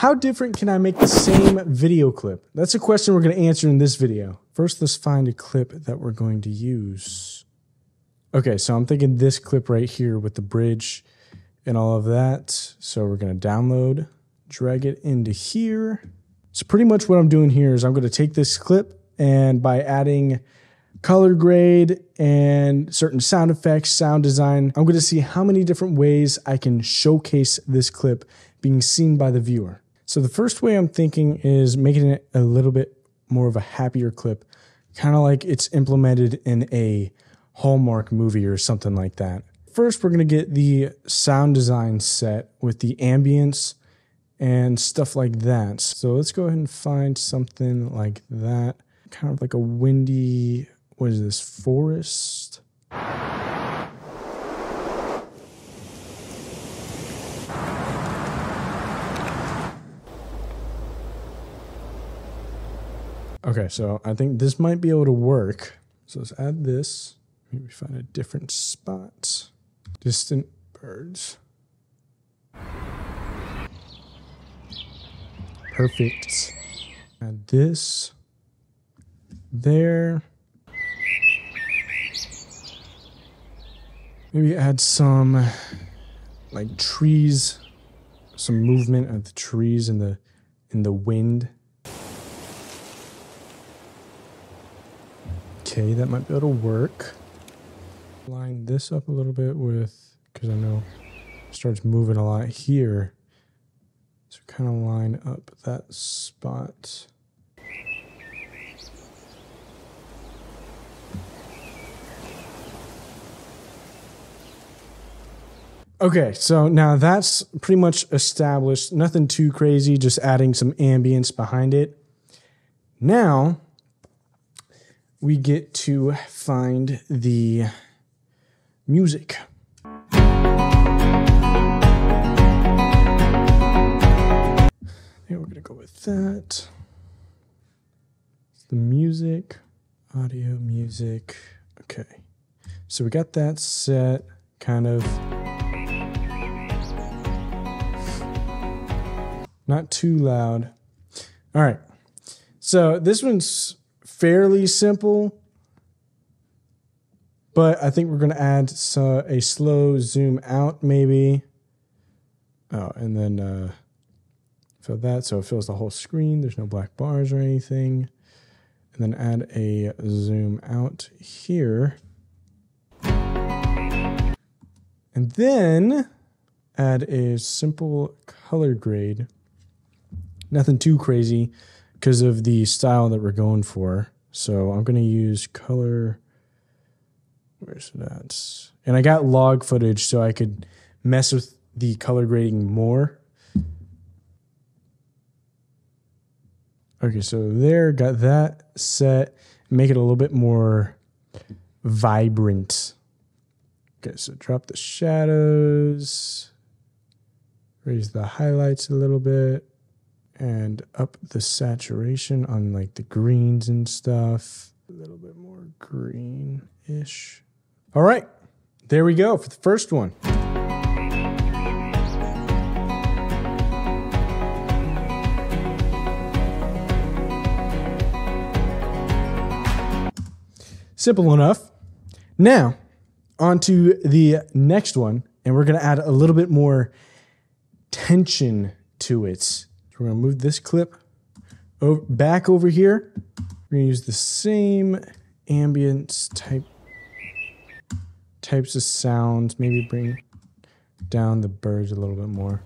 How different can I make the same video clip? That's a question we're going to answer in this video. First, let's find a clip that we're going to use. Okay, so I'm thinking this clip right here with the bridge and all of that. So we're going to download, drag it into here. So pretty much what I'm doing here is I'm going to take this clip and by adding color grade and certain sound effects, sound design, I'm going to see how many different ways I can showcase this clip being seen by the viewer. So the first way I'm thinking is making it a little bit more of a happier clip, kind of like it's implemented in a Hallmark movie or something like that. First, we're going to get the sound design set with the ambience and stuff like that. So let's go ahead and find something like that. Kind of like a windy, what is this, forest? Okay, so I think this might be able to work. So let's add this. Maybe find a different spot. Distant birds. Perfect. Add this. There. Maybe add some like trees, some movement of the trees in the in the wind. Okay, that might be able to work. Line this up a little bit with, because I know it starts moving a lot here. So kind of line up that spot. Okay, so now that's pretty much established. Nothing too crazy, just adding some ambience behind it. Now, we get to find the music. Yeah, we're gonna go with that. The music, audio, music. Okay, so we got that set, kind of. Not too loud. All right, so this one's fairly simple, but I think we're going to add a slow zoom out maybe. Oh, and then uh, fill that so it fills the whole screen. There's no black bars or anything. And then add a zoom out here. And then add a simple color grade. Nothing too crazy because of the style that we're going for. So I'm going to use color. Where's that? And I got log footage so I could mess with the color grading more. Okay, so there, got that set. Make it a little bit more vibrant. Okay, so drop the shadows, raise the highlights a little bit and up the saturation on like the greens and stuff. A little bit more green ish. All right, there we go for the first one. Simple enough. Now, on to the next one, and we're going to add a little bit more tension to it. We're to move this clip over, back over here. We're to use the same ambience type types of sounds. Maybe bring down the birds a little bit more.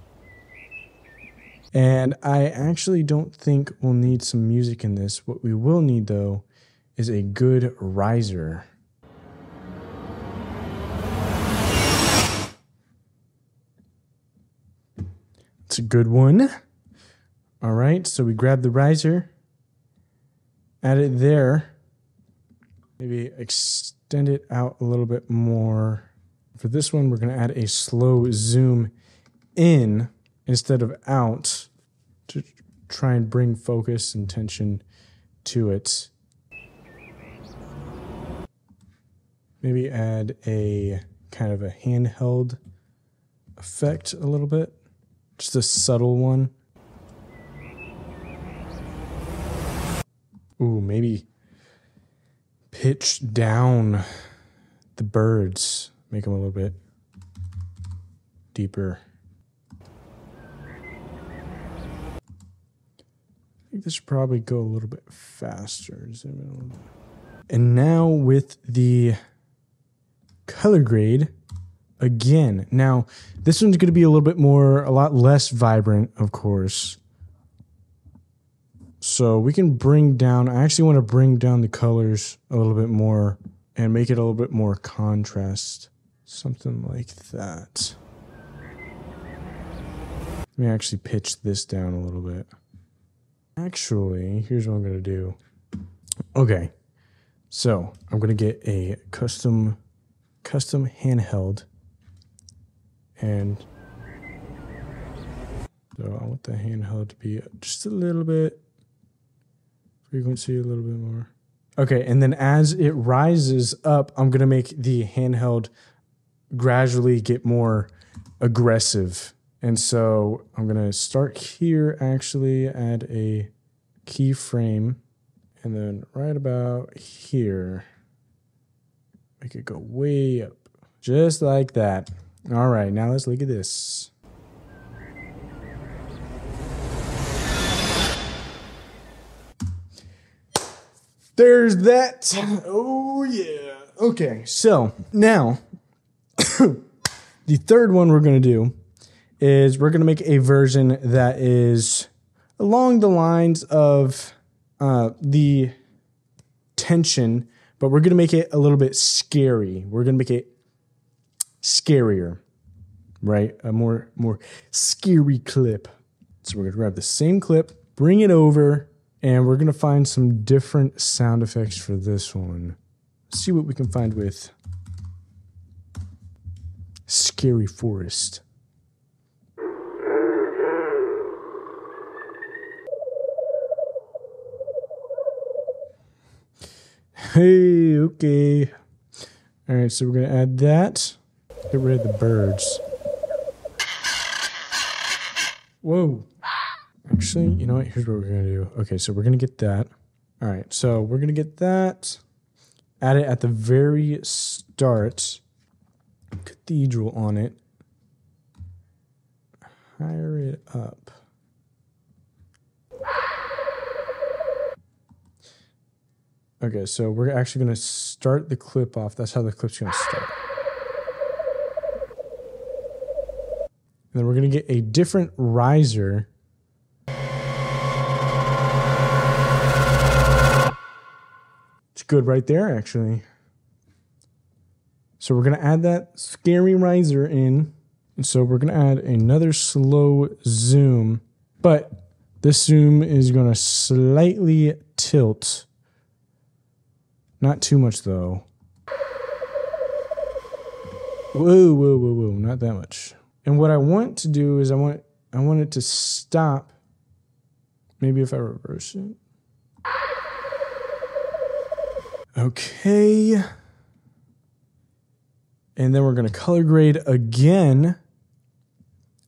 And I actually don't think we'll need some music in this. What we will need though is a good riser. It's a good one. All right, so we grab the riser, add it there, maybe extend it out a little bit more. For this one, we're going to add a slow zoom in instead of out to try and bring focus and tension to it. Maybe add a kind of a handheld effect a little bit, just a subtle one. Maybe pitch down the birds, make them a little bit deeper. I think this should probably go a little bit faster. And now with the color grade again. Now, this one's going to be a little bit more, a lot less vibrant, of course. So we can bring down, I actually want to bring down the colors a little bit more and make it a little bit more contrast. Something like that. Let me actually pitch this down a little bit. Actually, here's what I'm going to do. Okay. So I'm going to get a custom, custom handheld and so I want the handheld to be just a little bit frequency a little bit more. Okay, and then as it rises up, I'm gonna make the handheld gradually get more aggressive. And so I'm gonna start here, actually add a keyframe, and then right about here, make it go way up, just like that. All right, now let's look at this. There's that. Oh, yeah. Okay, so now the third one we're going to do is we're going to make a version that is along the lines of uh, the tension, but we're going to make it a little bit scary. We're going to make it scarier, right? A more more scary clip. So we're going to grab the same clip, bring it over, and we're going to find some different sound effects for this one. see what we can find with Scary Forest. Hey, okay. All right, so we're going to add that. Get rid of the birds. Whoa. Actually, you know what? Here's what we're going to do. Okay, so we're going to get that. All right, so we're going to get that. Add it at the very start. Cathedral on it. Higher it up. Okay, so we're actually going to start the clip off. That's how the clip's going to start. And then we're going to get a different riser good right there, actually. So we're going to add that scary riser in. And so we're going to add another slow zoom. But this zoom is going to slightly tilt. Not too much, though. Whoa, whoa, whoa, whoa. Not that much. And what I want to do is I want I want it to stop. Maybe if I reverse it. Okay. And then we're going to color grade again.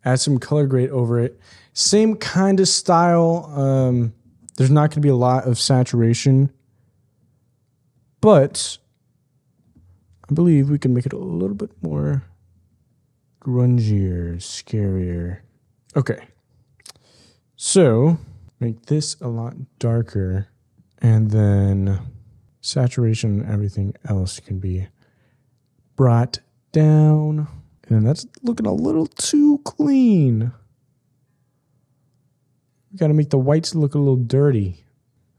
Add some color grade over it. Same kind of style. Um, there's not going to be a lot of saturation. But I believe we can make it a little bit more grungier, scarier. Okay. So make this a lot darker. And then saturation and everything else can be brought down. And that's looking a little too clean. We got to make the whites look a little dirty.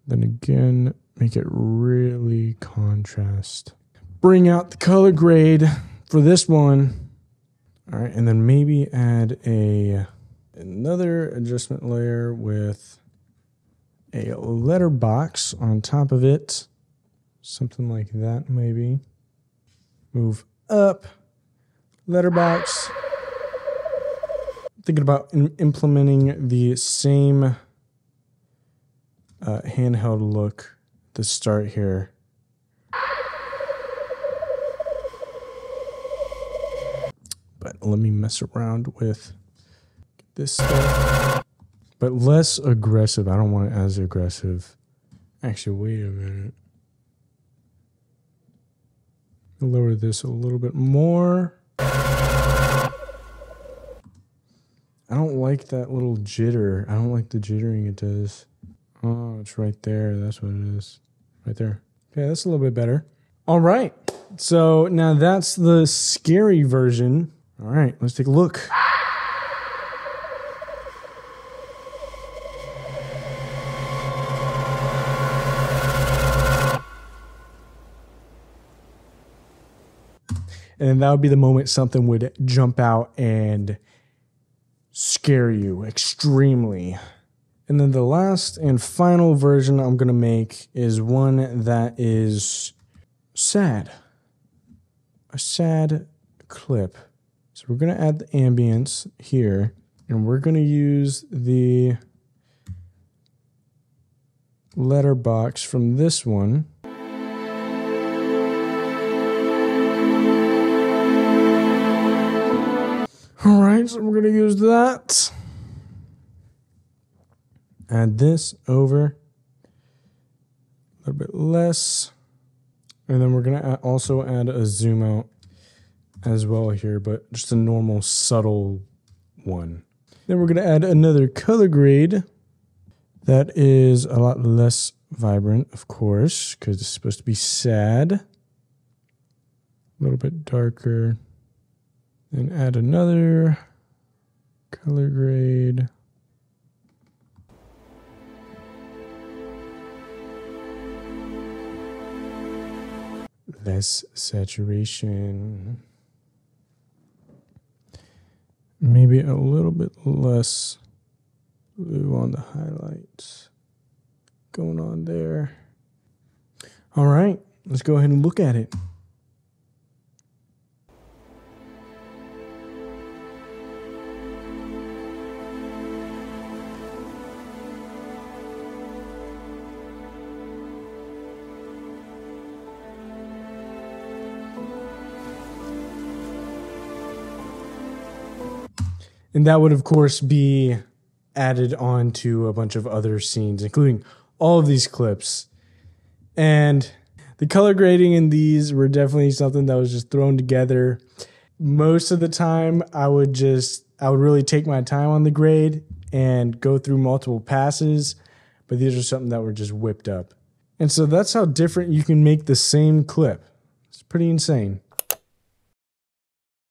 Then again, make it really contrast. Bring out the color grade for this one. All right, and then maybe add a another adjustment layer with a letterbox on top of it. Something like that, maybe. Move up. Letterbox. Thinking about implementing the same uh, handheld look to start here. But let me mess around with this stuff. But less aggressive. I don't want it as aggressive. Actually, wait a minute. Lower this a little bit more. I don't like that little jitter. I don't like the jittering it does. Oh, it's right there. That's what it is. Right there. Okay, that's a little bit better. All right. So now that's the scary version. All right, let's take a look. And then that would be the moment something would jump out and scare you extremely. And then the last and final version I'm going to make is one that is sad. A sad clip. So we're going to add the ambience here and we're going to use the letterbox from this one. We're going to use that. Add this over a little bit less. And then we're going to also add a zoom out as well here, but just a normal subtle one. Then we're going to add another color grade that is a lot less vibrant, of course, because it's supposed to be sad. A little bit darker. Then add another color grade. Less saturation. Maybe a little bit less blue on the highlights going on there. All right, let's go ahead and look at it. And that would, of course, be added on to a bunch of other scenes, including all of these clips. And the color grading in these were definitely something that was just thrown together. Most of the time, I would just, I would really take my time on the grade and go through multiple passes. But these are something that were just whipped up. And so that's how different you can make the same clip. It's pretty insane.